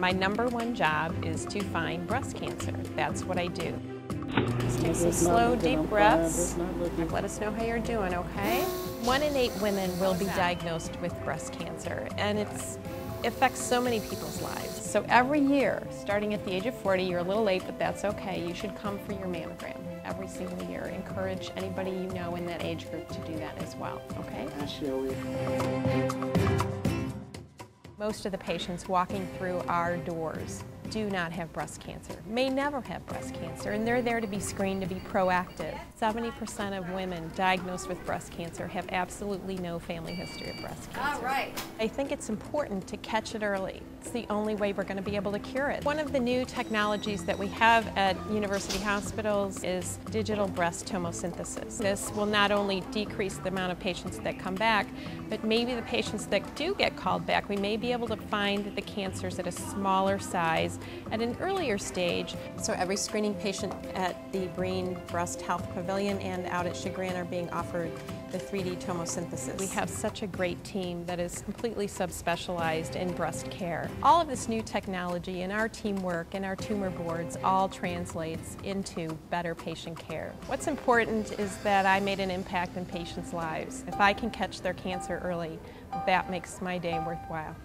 My number one job is to find breast cancer. That's what I do. Just take some slow, deep breaths. Let us know how you're doing, okay? One in eight women will be diagnosed with breast cancer, and it's it affects so many people's lives. So every year, starting at the age of 40, you're a little late, but that's okay. You should come for your mammogram every single year. Encourage anybody you know in that age group to do that as well, okay? Most of the patients walking through our doors do not have breast cancer, may never have breast cancer, and they're there to be screened to be proactive. 70% of women diagnosed with breast cancer have absolutely no family history of breast cancer. All right. I think it's important to catch it early. It's the only way we're going to be able to cure it. One of the new technologies that we have at university hospitals is digital breast tomosynthesis. This will not only decrease the amount of patients that come back, but maybe the patients that do get called back, we may be able to find the cancers at a smaller size at an earlier stage. So every screening patient at the Breen Breast Health Pavilion and out at Chagrin are being offered the 3D tomosynthesis. We have such a great team that is completely subspecialized in breast care. All of this new technology and our teamwork and our tumor boards all translates into better patient care. What's important is that I made an impact in patients' lives. If I can catch their cancer early, that makes my day worthwhile.